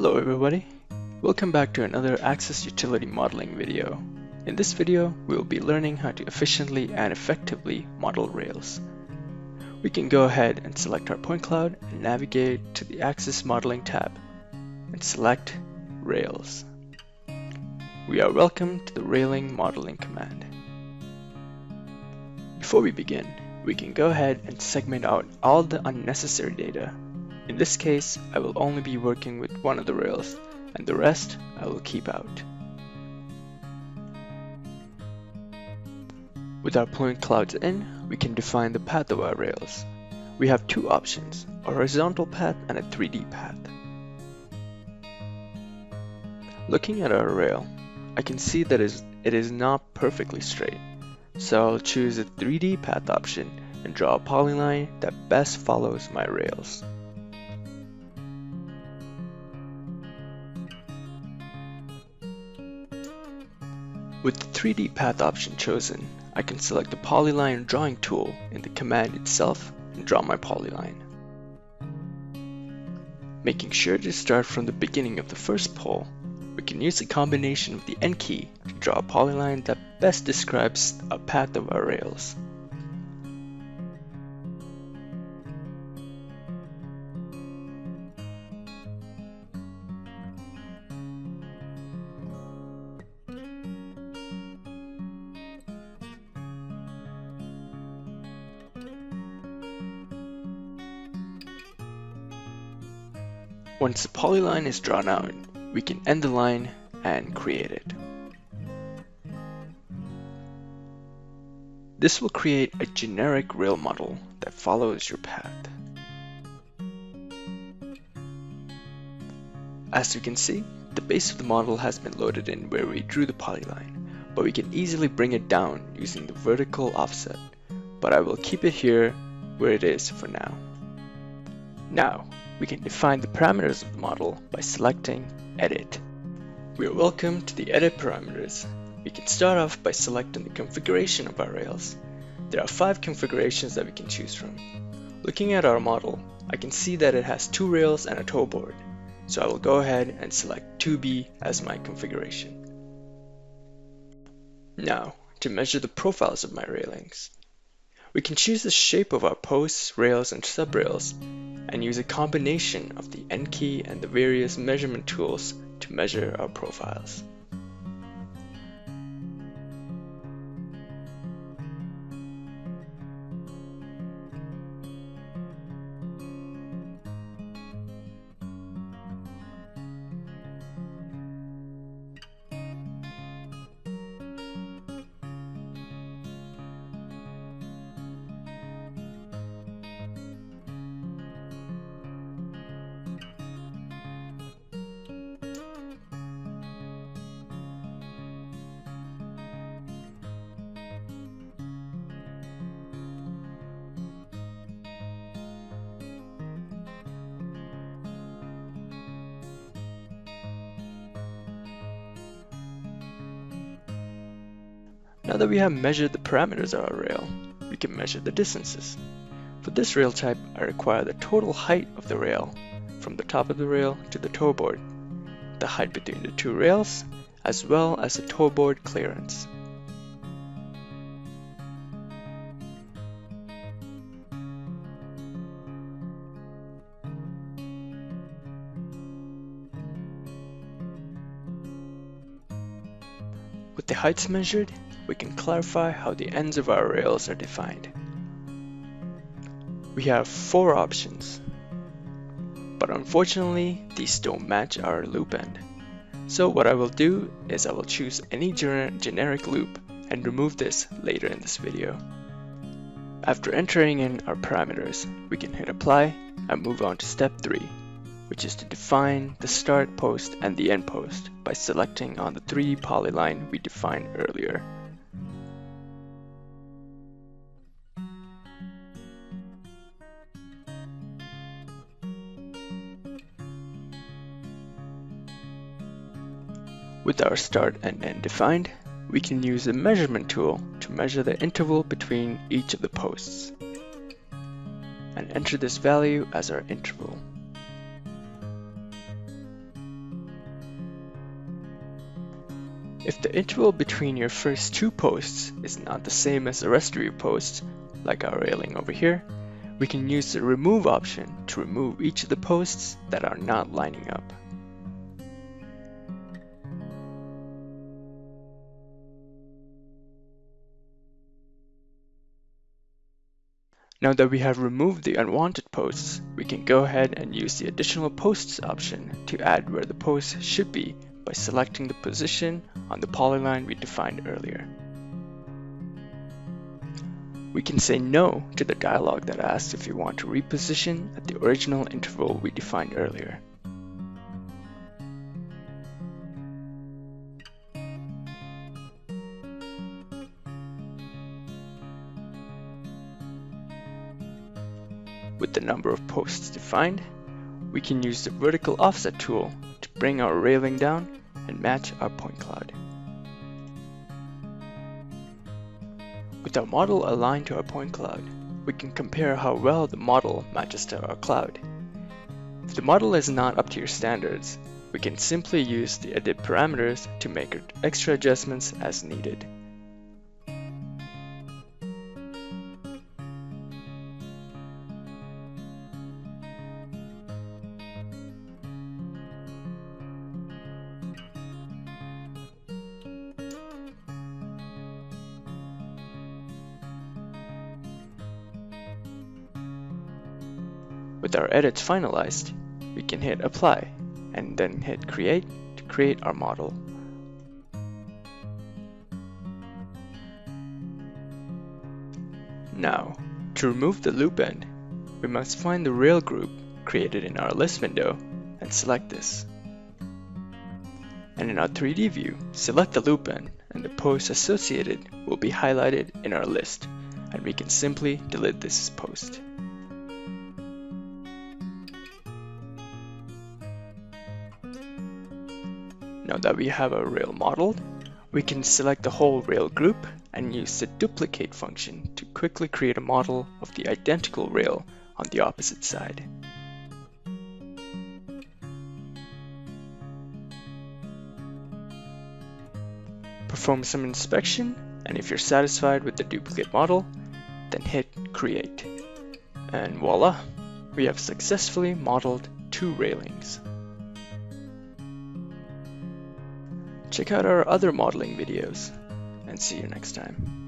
Hello everybody, welcome back to another Access Utility Modeling video. In this video, we will be learning how to efficiently and effectively model Rails. We can go ahead and select our point cloud and navigate to the Access Modeling tab and select Rails. We are welcome to the Railing Modeling command. Before we begin, we can go ahead and segment out all the unnecessary data in this case, I will only be working with one of the rails, and the rest I will keep out. With our point clouds in, we can define the path of our rails. We have two options, a horizontal path and a 3D path. Looking at our rail, I can see that it is not perfectly straight, so I'll choose the 3D path option and draw a polyline that best follows my rails. With the 3D path option chosen, I can select the polyline drawing tool in the command itself and draw my polyline. Making sure to start from the beginning of the first pole, we can use the combination of the N key to draw a polyline that best describes a path of our rails. Once the polyline is drawn out, we can end the line and create it. This will create a generic rail model that follows your path. As you can see, the base of the model has been loaded in where we drew the polyline, but we can easily bring it down using the vertical offset, but I will keep it here where it is for now. Now, we can define the parameters of the model by selecting Edit. We are welcome to the Edit parameters. We can start off by selecting the configuration of our rails. There are five configurations that we can choose from. Looking at our model, I can see that it has two rails and a toe board, so I will go ahead and select 2B as my configuration. Now, to measure the profiles of my railings. We can choose the shape of our posts, rails, and subrails and use a combination of the N key and the various measurement tools to measure our profiles. Now that we have measured the parameters of our rail, we can measure the distances. For this rail type, I require the total height of the rail, from the top of the rail to the toe board, the height between the two rails, as well as the toe board clearance. With the heights measured, we can clarify how the ends of our rails are defined. We have four options, but unfortunately these don't match our loop end. So what I will do is I will choose any gener generic loop and remove this later in this video. After entering in our parameters, we can hit apply and move on to step 3 which is to define the start post and the end post by selecting on the 3 polyline we defined earlier. With our start and end defined, we can use the measurement tool to measure the interval between each of the posts and enter this value as our interval. If the interval between your first two posts is not the same as the rest of your posts, like our railing over here, we can use the remove option to remove each of the posts that are not lining up. Now that we have removed the unwanted posts, we can go ahead and use the additional posts option to add where the posts should be by selecting the position on the polyline we defined earlier. We can say no to the dialog that asks if we want to reposition at the original interval we defined earlier. The number of posts defined, we can use the vertical offset tool to bring our railing down and match our point cloud. With our model aligned to our point cloud, we can compare how well the model matches to our cloud. If the model is not up to your standards, we can simply use the edit parameters to make extra adjustments as needed. With our edits finalized, we can hit apply and then hit create to create our model. Now, to remove the loop end, we must find the rail group created in our list window and select this. And in our 3D view, select the loop end and the post associated will be highlighted in our list and we can simply delete this post. Now that we have our rail model, we can select the whole rail group and use the duplicate function to quickly create a model of the identical rail on the opposite side. Perform some inspection and if you're satisfied with the duplicate model, then hit create. And voila, we have successfully modeled two railings. Check out our other modeling videos, and see you next time.